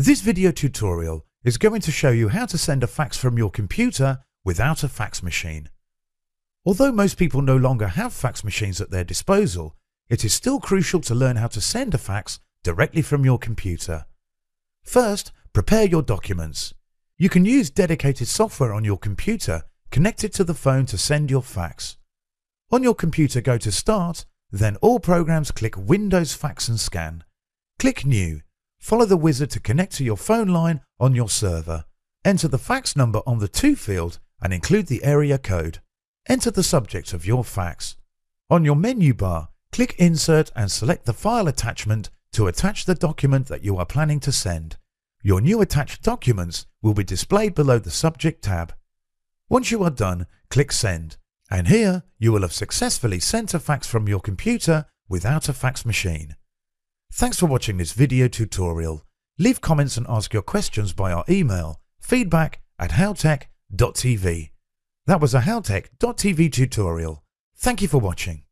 This video tutorial is going to show you how to send a fax from your computer without a fax machine. Although most people no longer have fax machines at their disposal, it is still crucial to learn how to send a fax directly from your computer. First, prepare your documents. You can use dedicated software on your computer connected to the phone to send your fax. On your computer go to Start, then All Programs click Windows Fax and Scan. Click New Follow the wizard to connect to your phone line on your server. Enter the fax number on the To field and include the area code. Enter the subject of your fax. On your menu bar, click Insert and select the file attachment to attach the document that you are planning to send. Your new attached documents will be displayed below the Subject tab. Once you are done, click Send, and here you will have successfully sent a fax from your computer without a fax machine. Thanks for watching this video tutorial. Leave comments and ask your questions by our email feedback at howtech.tv. That was a howtech.tv tutorial. Thank you for watching.